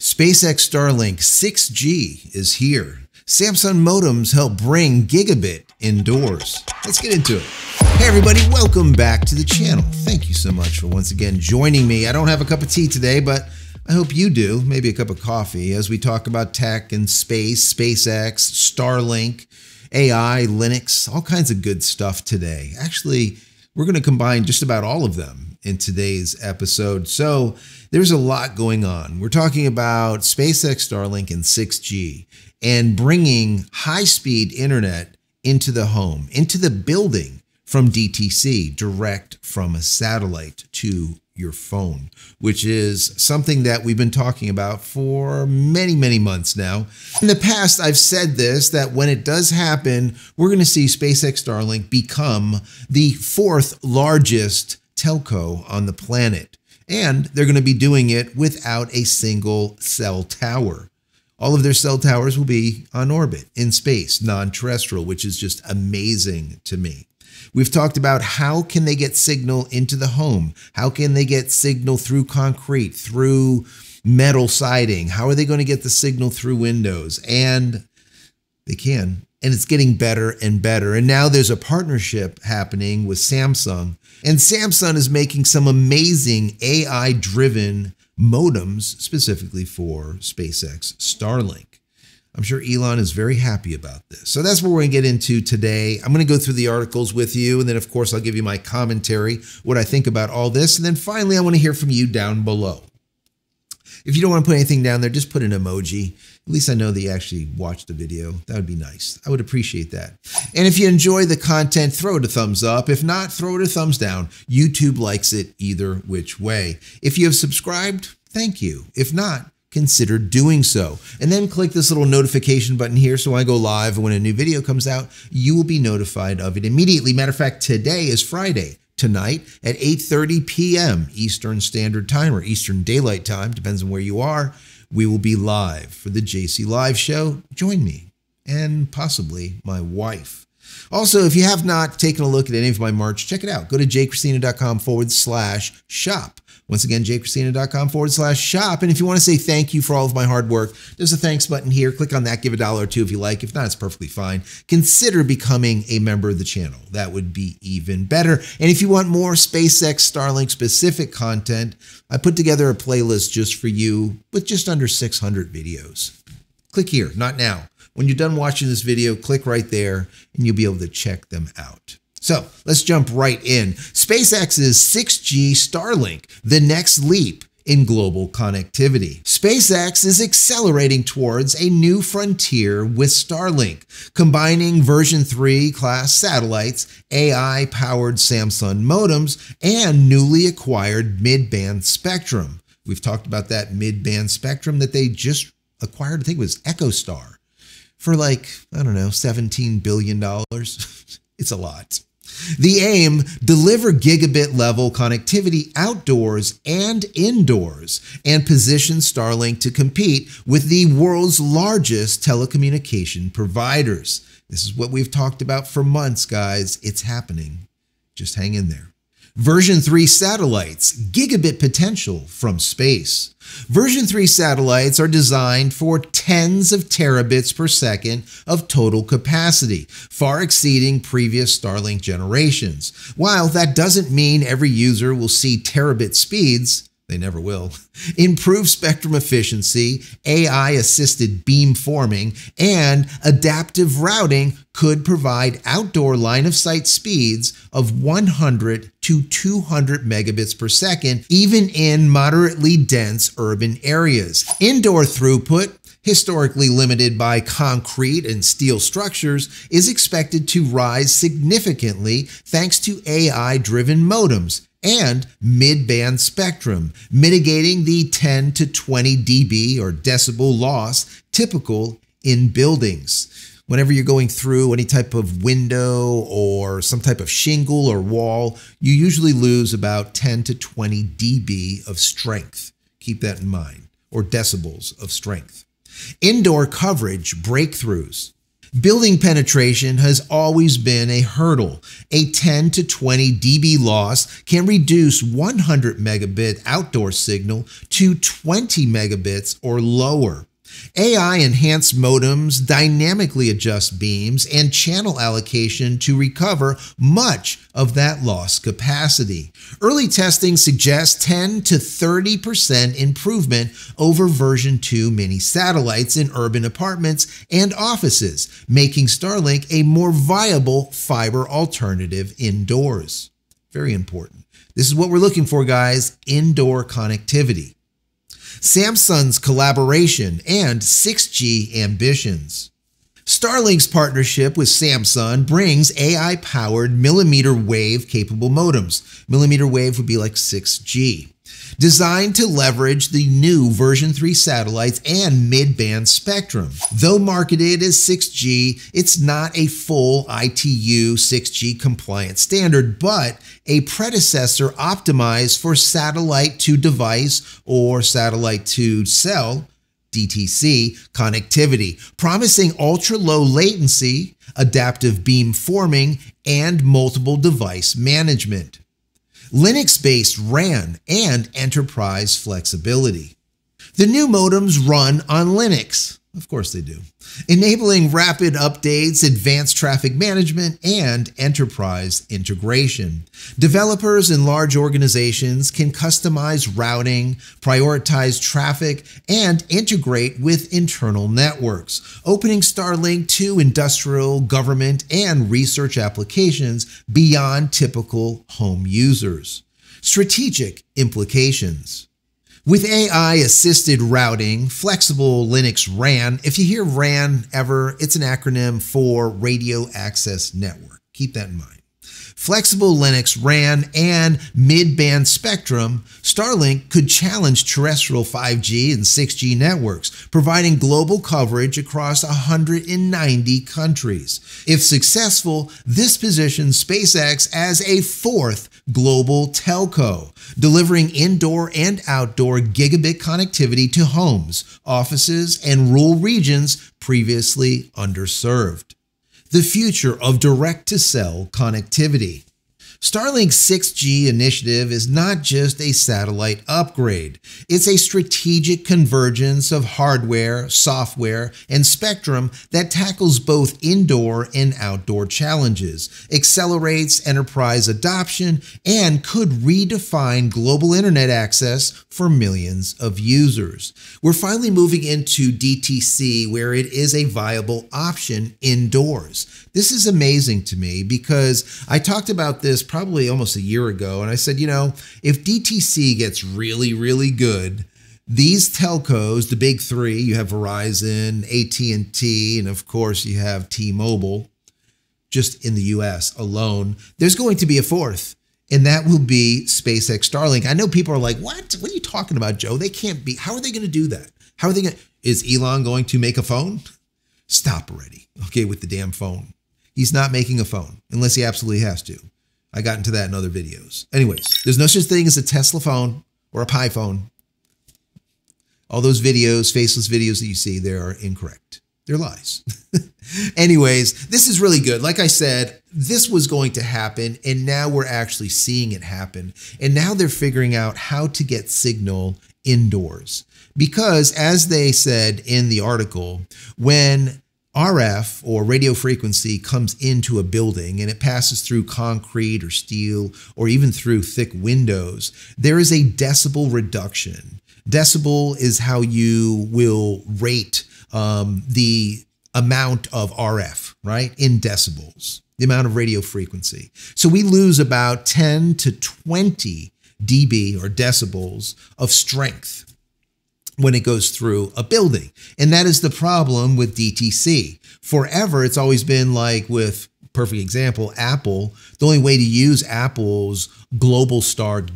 SpaceX Starlink 6G is here. Samsung modems help bring gigabit indoors. Let's get into it. Hey everybody, welcome back to the channel. Thank you so much for once again joining me. I don't have a cup of tea today, but I hope you do. Maybe a cup of coffee as we talk about tech and space, SpaceX, Starlink, AI, Linux, all kinds of good stuff today. Actually, we're going to combine just about all of them in today's episode. So there's a lot going on. We're talking about SpaceX Starlink and 6G and bringing high speed internet into the home, into the building from DTC, direct from a satellite to your phone, which is something that we've been talking about for many, many months now. In the past, I've said this that when it does happen, we're going to see SpaceX Starlink become the fourth largest telco on the planet. And they're going to be doing it without a single cell tower. All of their cell towers will be on orbit, in space, non terrestrial, which is just amazing to me. We've talked about how can they get signal into the home? How can they get signal through concrete, through metal siding? How are they going to get the signal through windows? And they can. And it's getting better and better. And now there's a partnership happening with Samsung. And Samsung is making some amazing AI driven modems specifically for SpaceX Starlink. I'm sure Elon is very happy about this. So that's what we're going to get into today. I'm going to go through the articles with you. And then, of course, I'll give you my commentary, what I think about all this. And then finally, I want to hear from you down below. If you don't want to put anything down there, just put an emoji. At least I know that you actually watched the video. That would be nice. I would appreciate that. And if you enjoy the content, throw it a thumbs up. If not, throw it a thumbs down. YouTube likes it either which way. If you have subscribed, thank you. If not, consider doing so. And then click this little notification button here so when I go live when a new video comes out, you will be notified of it immediately. Matter of fact, today is Friday. Tonight at 8:30 p.m. Eastern Standard Time or Eastern Daylight Time, depends on where you are, we will be live for the JC Live show. Join me and possibly my wife. Also, if you have not taken a look at any of my merch, check it out. Go to jcristina.com forward slash shop. Once again, jcristina.com forward slash shop. And if you want to say thank you for all of my hard work, there's a thanks button here. Click on that, give a dollar or two if you like. If not, it's perfectly fine. Consider becoming a member of the channel. That would be even better. And if you want more SpaceX Starlink specific content, I put together a playlist just for you with just under 600 videos. Click here, not now. When you're done watching this video, click right there and you'll be able to check them out. So let's jump right in. SpaceX's 6G Starlink, the next leap in global connectivity. SpaceX is accelerating towards a new frontier with Starlink, combining version 3 class satellites, AI powered Samsung modems, and newly acquired mid band spectrum. We've talked about that mid band spectrum that they just acquired, I think it was EchoStar, for like, I don't know, $17 billion. it's a lot. The aim, deliver gigabit level connectivity outdoors and indoors and position Starlink to compete with the world's largest telecommunication providers. This is what we've talked about for months, guys. It's happening. Just hang in there. Version 3 satellites, gigabit potential from space. Version 3 satellites are designed for tens of terabits per second of total capacity, far exceeding previous Starlink generations. While that doesn't mean every user will see terabit speeds, they never will. Improve spectrum efficiency, AI assisted beam forming, and adaptive routing could provide outdoor line of sight speeds of 100 to 200 megabits per second, even in moderately dense urban areas. Indoor throughput historically limited by concrete and steel structures, is expected to rise significantly thanks to AI driven modems and mid-band spectrum, mitigating the 10 to 20 dB or decibel loss typical in buildings. Whenever you're going through any type of window or some type of shingle or wall, you usually lose about 10 to 20 dB of strength. Keep that in mind, or decibels of strength. Indoor coverage breakthroughs. Building penetration has always been a hurdle. A 10 to 20 dB loss can reduce 100 megabit outdoor signal to 20 megabits or lower. AI enhanced modems dynamically adjust beams and channel allocation to recover much of that lost capacity. Early testing suggests 10 to 30% improvement over version 2 mini satellites in urban apartments and offices, making Starlink a more viable fiber alternative indoors. Very important. This is what we're looking for, guys indoor connectivity. Samsung's collaboration, and 6G ambitions. Starlink's partnership with Samsung brings AI powered millimeter wave capable modems. Millimeter wave would be like 6G designed to leverage the new version 3 satellites and mid-band spectrum. Though marketed as 6G, it's not a full ITU 6G compliant standard, but a predecessor optimized for satellite to device or satellite to cell DTC connectivity, promising ultra low latency, adaptive beam forming, and multiple device management. Linux based RAN, and enterprise flexibility. The new modems run on Linux. Of course they do. Enabling rapid updates, advanced traffic management, and enterprise integration. Developers and large organizations can customize routing, prioritize traffic, and integrate with internal networks, opening Starlink to industrial, government, and research applications beyond typical home users. Strategic implications. With AI assisted routing, flexible Linux RAN, if you hear RAN ever, it's an acronym for Radio Access Network. Keep that in mind flexible Linux RAN, and mid band spectrum, Starlink could challenge terrestrial 5G and 6G networks, providing global coverage across 190 countries. If successful, this positions SpaceX as a fourth global telco, delivering indoor and outdoor gigabit connectivity to homes, offices, and rural regions previously underserved the future of direct to cell connectivity. Starlink's 6G initiative is not just a satellite upgrade, it's a strategic convergence of hardware, software, and spectrum that tackles both indoor and outdoor challenges, accelerates enterprise adoption, and could redefine global internet access for millions of users. We're finally moving into DTC where it is a viable option indoors. This is amazing to me because I talked about this probably almost a year ago. And I said, you know, if DTC gets really, really good, these telcos, the big three, you have Verizon, AT&T, and of course you have T-Mobile, just in the US alone, there's going to be a fourth. And that will be SpaceX Starlink. I know people are like, what? What are you talking about, Joe? They can't be. How are they going to do that? How are they going to? Is Elon going to make a phone? Stop already. Okay, with the damn phone. He's not making a phone unless he absolutely has to. I got into that in other videos. Anyways, there's no such thing as a Tesla phone or a Pi phone. All those videos, faceless videos that you see, they are incorrect. They're lies. Anyways, this is really good. Like I said, this was going to happen, and now we're actually seeing it happen. And now they're figuring out how to get signal indoors. Because, as they said in the article, when RF or radio frequency comes into a building and it passes through concrete or steel or even through thick windows, there is a decibel reduction. Decibel is how you will rate um, the amount of RF, right, in decibels, the amount of radio frequency. So we lose about 10 to 20 dB or decibels of strength when it goes through a building. And that is the problem with DTC. Forever, it's always been like with perfect example, Apple. The only way to use Apple's Globalstar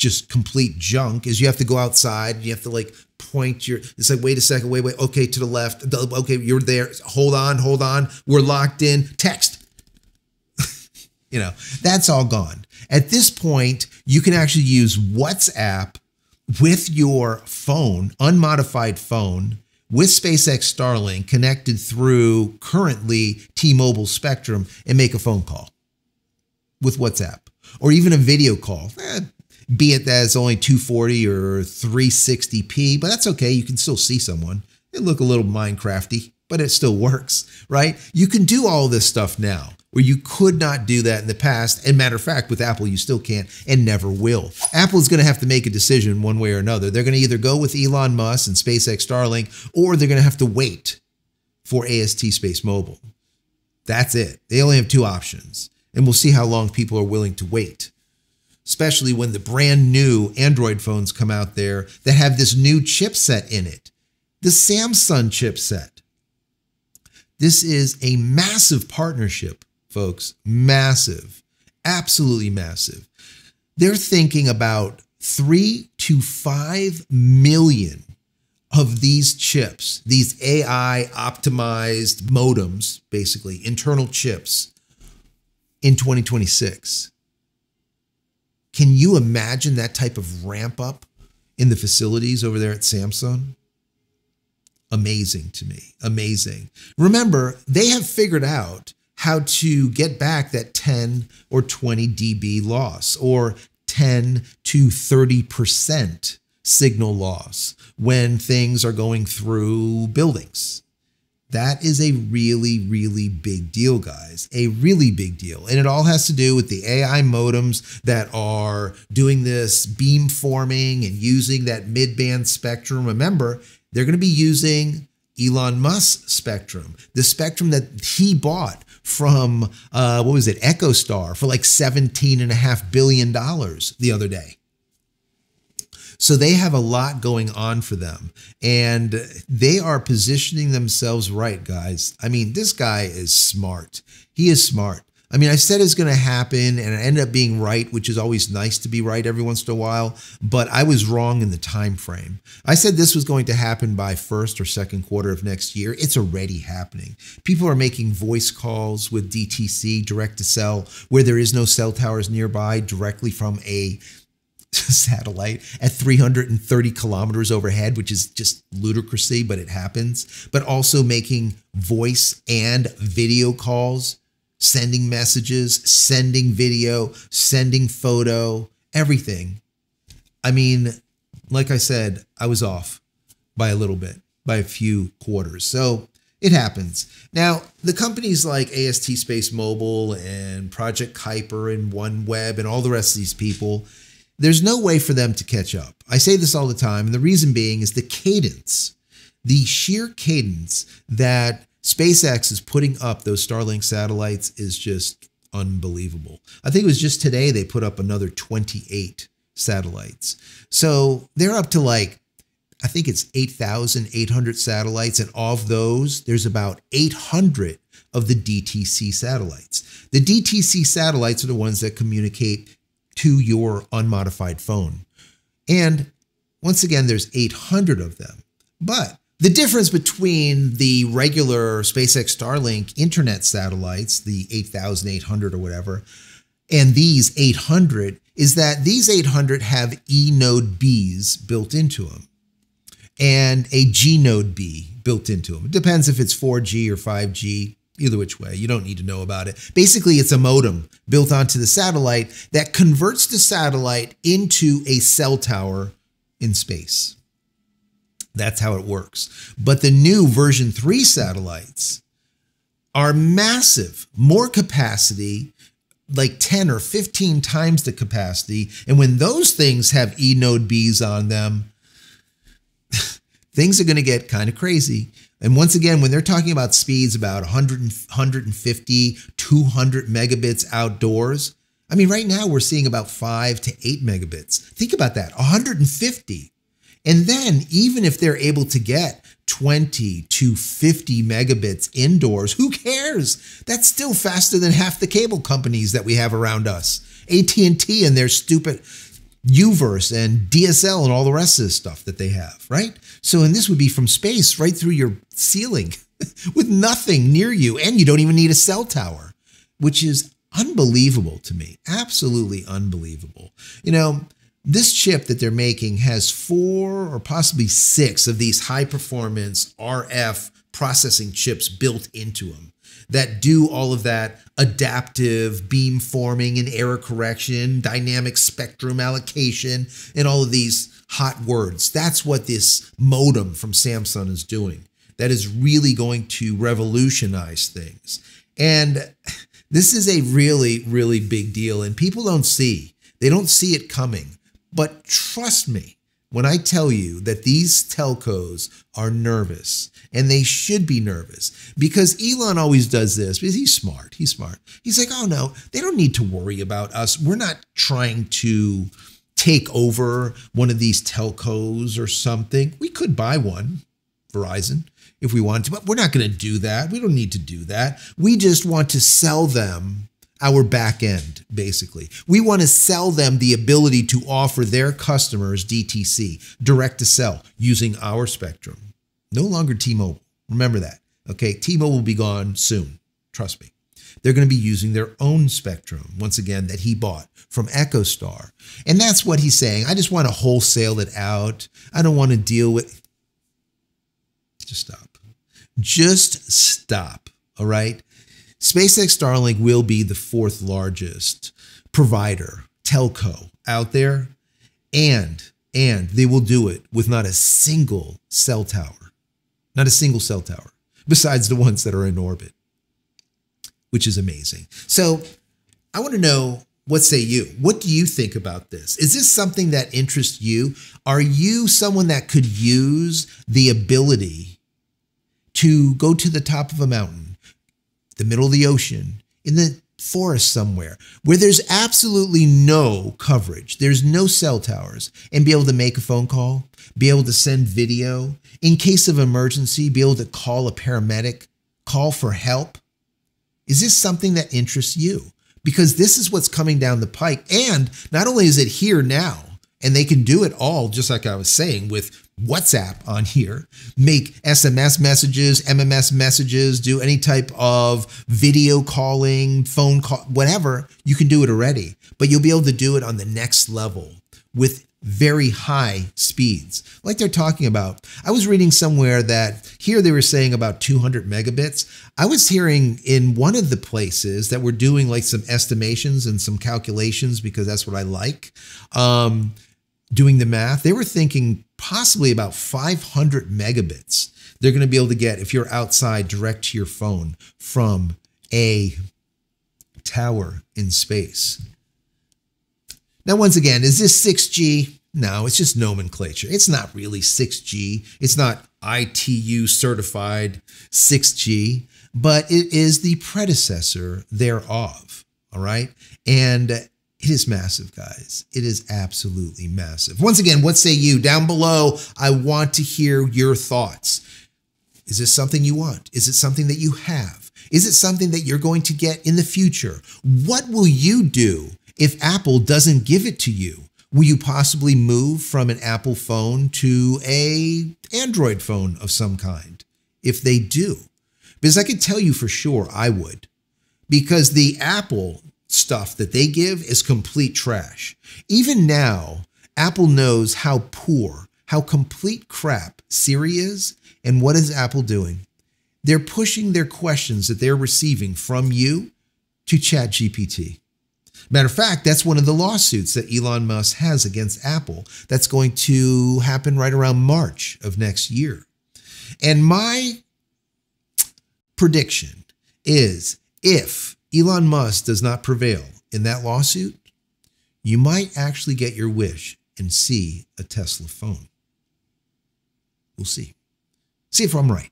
just complete junk is you have to go outside you have to like point your it's like wait a second wait wait okay to the left okay you're there hold on hold on we're locked in text you know that's all gone at this point you can actually use whatsapp with your phone, unmodified phone, with SpaceX Starlink connected through currently T Mobile Spectrum and make a phone call with WhatsApp or even a video call. Eh, be it that it's only 240 or 360p, but that's okay. You can still see someone. It look a little Minecrafty, but it still works, right? You can do all this stuff now where you could not do that in the past. And matter of fact, with Apple, you still can't and never will. Apple is going to have to make a decision one way or another. They're going to either go with Elon Musk and SpaceX Starlink, or they're going to have to wait for AST Space Mobile. That's it. They only have two options. And we'll see how long people are willing to wait especially when the brand new Android phones come out there that have this new chipset in it, the Samsung chipset. This is a massive partnership, folks. Massive, absolutely massive. They're thinking about three to five million of these chips, these AI optimized modems, basically internal chips, in 2026. Can you imagine that type of ramp up in the facilities over there at Samsung? Amazing to me. Amazing. Remember, they have figured out how to get back that 10 or 20 dB loss or 10 to 30% signal loss when things are going through buildings. That is a really, really big deal, guys. A really big deal. And it all has to do with the AI modems that are doing this beam forming and using that mid band spectrum. Remember, they're going to be using Elon Musk's spectrum, the spectrum that he bought from, uh, what was it, EchoStar for like $17.5 billion the other day. So they have a lot going on for them and they are positioning themselves right, guys. I mean, this guy is smart. He is smart. I mean, I said it's going to happen and I ended up being right, which is always nice to be right every once in a while, but I was wrong in the time frame. I said this was going to happen by first or second quarter of next year. It's already happening. People are making voice calls with DTC direct to cell where there is no cell towers nearby directly from a satellite at 330 kilometers overhead, which is just ludicrousy, but it happens. But also making voice and video calls, sending messages, sending video, sending photo, everything. I mean, like I said, I was off by a little bit, by a few quarters. So it happens. Now, the companies like AST Space Mobile and Project Kuiper and OneWeb and all the rest of these people, there's no way for them to catch up. I say this all the time, and the reason being is the cadence, the sheer cadence that SpaceX is putting up those Starlink satellites is just unbelievable. I think it was just today they put up another 28 satellites. So they're up to like, I think it's 8,800 satellites. And of those, there's about 800 of the DTC satellites. The DTC satellites are the ones that communicate to your unmodified phone. And once again, there's 800 of them. But the difference between the regular SpaceX Starlink internet satellites, the 8,800 or whatever, and these 800 is that these 800 have E node Bs built into them and a gNodeB built into them. It depends if it's 4G or 5G. Either which way, you don't need to know about it. Basically, it's a modem built onto the satellite that converts the satellite into a cell tower in space. That's how it works. But the new version 3 satellites are massive, more capacity, like 10 or 15 times the capacity. And when those things have E node Bs on them, things are going to get kind of crazy. And once again, when they're talking about speeds about 100, 150, 200 megabits outdoors, I mean, right now we're seeing about five to eight megabits. Think about that 150. And then, even if they're able to get 20 to 50 megabits indoors, who cares? That's still faster than half the cable companies that we have around us. AT&T and their stupid UVerse and DSL and all the rest of the stuff that they have, right? So, and this would be from space right through your ceiling with nothing near you, and you don't even need a cell tower, which is unbelievable to me. Absolutely unbelievable. You know, This chip that they're making has four or possibly six of these high performance RF processing chips built into them that do all of that adaptive beam forming and error correction, dynamic spectrum allocation, and all of these hot words. That's what this modem from Samsung is doing. That is really going to revolutionize things. And this is a really, really big deal, and people don't see. They don't see it coming. But trust me, when I tell you that these telcos are nervous, and they should be nervous because Elon always does this because he's smart. He's smart. He's like, oh no, they don't need to worry about us. We're not trying to take over one of these telcos or something. We could buy one, Verizon, if we wanted to, but we're not going to do that. We don't need to do that. We just want to sell them our back end, basically. We want to sell them the ability to offer their customers DTC, direct to cell, using our spectrum. No longer T Mobile. Remember that. Okay. T Mobile will be gone soon. Trust me. They're going to be using their own spectrum, once again, that he bought from EchoStar. And that's what he's saying. I just want to wholesale it out. I don't want to deal with. Just stop. Just stop. All right. SpaceX Starlink will be the fourth largest provider, telco out there. And, and they will do it with not a single cell tower, not a single cell tower, besides the ones that are in orbit, which is amazing. So I want to know what say you? What do you think about this? Is this something that interests you? Are you someone that could use the ability to go to the top of a mountain? The middle of the ocean, in the forest somewhere, where there's absolutely no coverage, there's no cell towers, and be able to make a phone call, be able to send video, in case of emergency, be able to call a paramedic, call for help? Is this something that interests you? Because this is what's coming down the pike. And not only is it here now, and they can do it all, just like I was saying, with WhatsApp on here, make SMS messages, MMS messages, do any type of video calling, phone call, whatever. You can do it already, but you'll be able to do it on the next level with very high speeds, like they're talking about. I was reading somewhere that here they were saying about 200 megabits. I was hearing in one of the places that we're doing like some estimations and some calculations because that's what I like. Um, doing the math, they were thinking possibly about 500 megabits they're going to be able to get if you're outside direct to your phone from a tower in space. Now, once again, is this 6G? No, it's just nomenclature. It's not really 6G. It's not ITU certified 6G, but it is the predecessor thereof. All right. And it is massive, guys. It is absolutely massive. Once again, what say you? Down below, I want to hear your thoughts. Is this something you want? Is it something that you have? Is it something that you're going to get in the future? What will you do if Apple doesn't give it to you? Will you possibly move from an Apple phone to a Android phone of some kind? If they do, because I can tell you for sure I would. Because the Apple stuff that they give is complete trash. Even now, Apple knows how poor, how complete crap Siri is. And what is Apple doing? They're pushing their questions that they're receiving from you to ChatGPT. Matter of fact, that's one of the lawsuits that Elon Musk has against Apple. That's going to happen right around March of next year. And my prediction is if Elon Musk does not prevail in that lawsuit, you might actually get your wish and see a Tesla phone. We'll see. See if I'm right.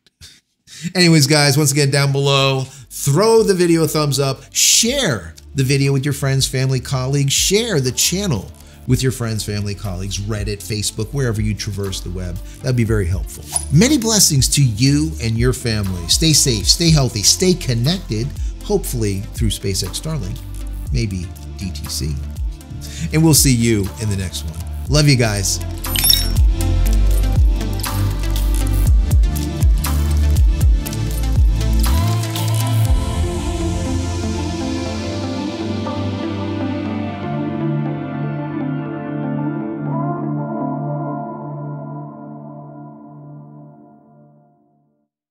Anyways, guys, once again, down below, throw the video a thumbs up, share the video with your friends, family, colleagues, share the channel with your friends, family, colleagues, Reddit, Facebook, wherever you traverse the web. That'd be very helpful. Many blessings to you and your family. Stay safe, stay healthy, stay connected hopefully through SpaceX Starlink, maybe DTC. And we'll see you in the next one. Love you guys.